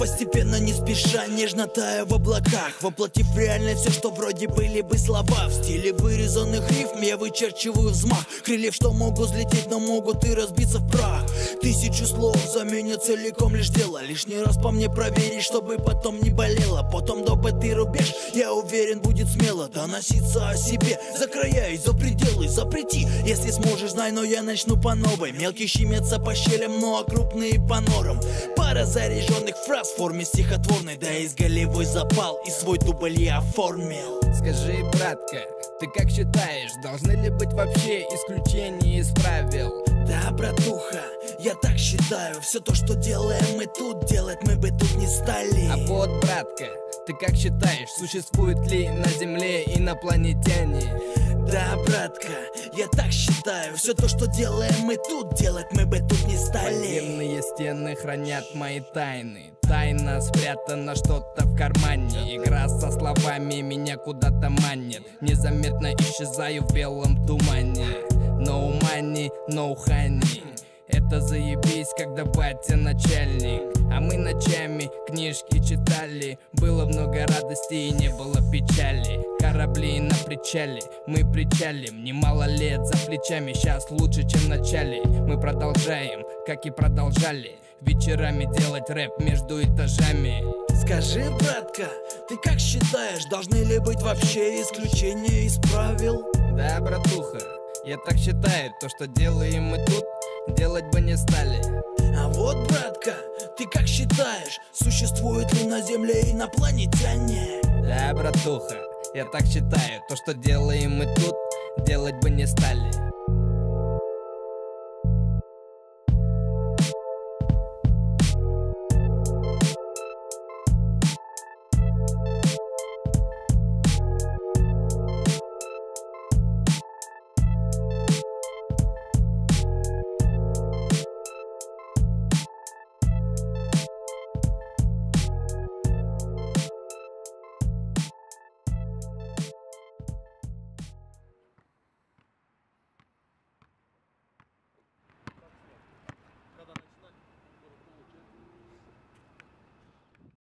Постепенно, не спеша, нежно тая в облаках Воплотив реальность все, что вроде были бы слова. В стиле вырезанных рифм я вычерчиваю взмах. Крыльев, что могут взлететь, но могут и разбиться в прах. Тысячу слов заменят целиком лишь дело. Лишний раз по мне проверить, чтобы потом не болело. Потом добытый рубеж, я уверен, будет смело Доноситься о себе. За края и за пределы Запрети, если сможешь, знай, но я начну по новой. Мелкий щемятся по щелям, ну а крупные по норам. Пара заряженных фраз в форме стихотворной Да из голевой запал и свой дубль я оформил Скажи, братка, ты как считаешь, должны ли быть вообще исключения из правил? Да, братуха, я так считаю Все то, что делаем мы тут, делать мы бы тут не стали А вот, братка, ты как считаешь, существуют ли на Земле инопланетяне? Да, братка, я так считаю. Все то, что делаем мы тут, делать мы бы тут не стали. Подземные стены хранят мои тайны. Тайна спрятана что-то в кармане. Игра со словами меня куда-то манит. Незаметно исчезаю в белом тумане. No money, no honey это заебись, когда батя начальник. А мы ночами книжки читали. Было много радости и не было печали. Корабли на причале, мы причалим. Немало лет за плечами, сейчас лучше, чем в начале. Мы продолжаем, как и продолжали. Вечерами делать рэп между этажами. Скажи, братка, ты как считаешь, должны ли быть вообще исключения из правил? Да, братуха, я так считаю, то, что делаем мы тут не стали. А вот, братка, ты как считаешь, существуют ли на Земле инопланетяне? Да, братуха, я так считаю, то, что делаем мы тут, делать бы не стали